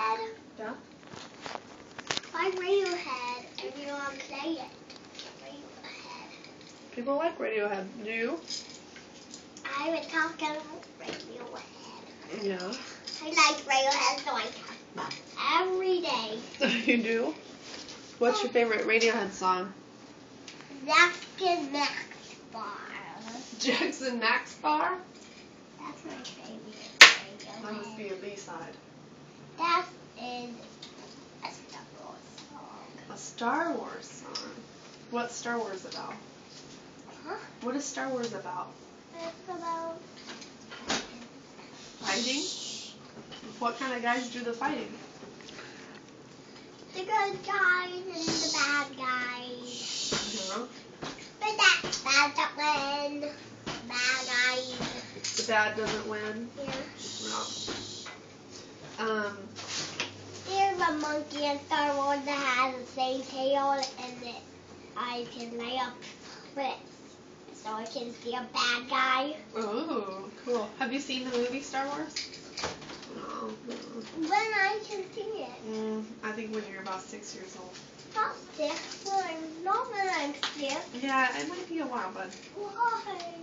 Radiohead? Yeah. Why Radiohead? Everyone play it. Radiohead. People like Radiohead. Do you? I would talk about Radiohead. Yeah. I like Radiohead, so I talk about it every day. you do? What's your favorite Radiohead song? Jackson Max Bar. Jackson Max Bar? That's my favorite That must Radiohead. be a B-side. That is a Star Wars song. A Star Wars song. What's Star Wars about? Huh? What is Star Wars about? It's about Fighting? What kind of guys do the fighting? the good guys and the bad guys. No. But that bad that win. Bad guys. The bad doesn't win. Yeah. No. Monkey in Star Wars that has the same tail and that I can lay up flips. So I can see a bad guy. oh, cool. Have you seen the movie Star Wars? No. When I can see it. Mm, I think when you're about six years old. Not six. I'm not when I'm six. Yeah, it might be a while, but Why?